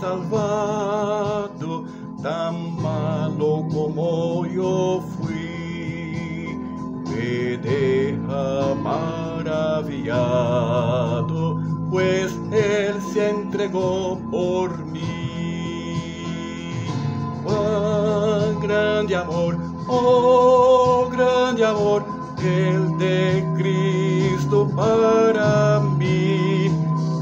salvado, tan malo como yo fui. Me deja maravillado, pues Él se entregó por mí. Cuán grande amor, oh grande amor, el de Cristo para mí.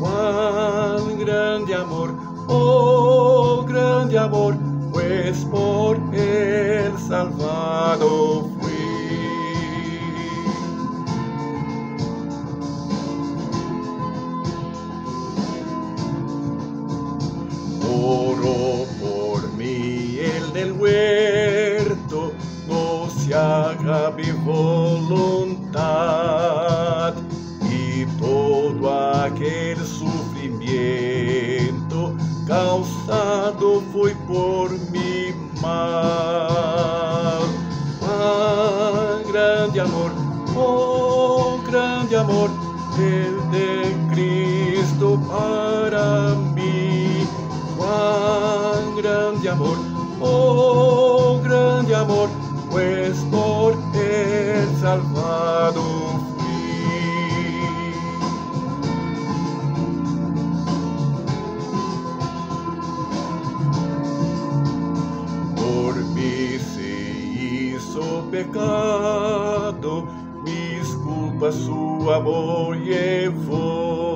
Cuán grande amor, oh grande amor, pues por él salvado fui. Oro por mí el del huerto, no se haga mi causado fue por mi mal. Cuán grande amor, oh grande amor, el de Cristo para mí. Cuán grande amor, oh grande amor, pues por él salvado hizo pecado, mis culpas su amor llevó.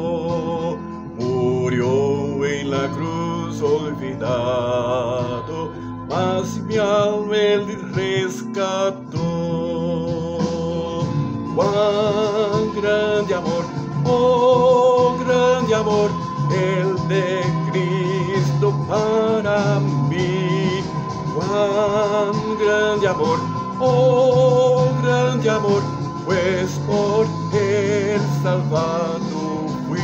Murió en la cruz olvidado, mas mi alma él rescató. Cuán grande amor, oh grande amor, el de Cristo para mí. Cuán grande amor, oh grande amor, pues por él salvado fui.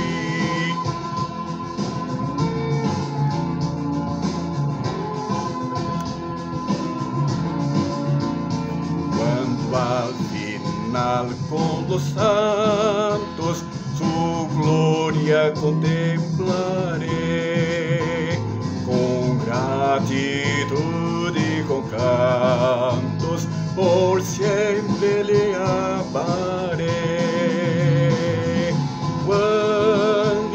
Cuando al final con los santos su gloria contemplaré amaré.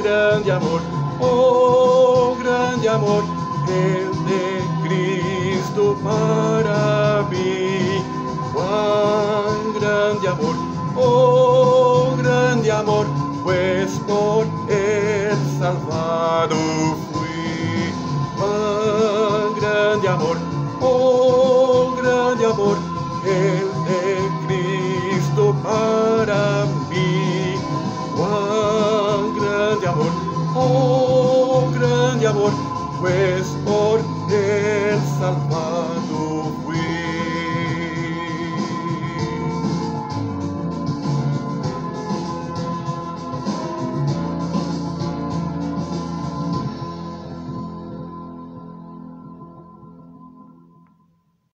Grande amor, oh grande amor, el de Cristo para mí. Cuán grande amor, oh grande amor, pues por él salvado para mí. Cuán grande amor, oh grande amor, pues por el salvar.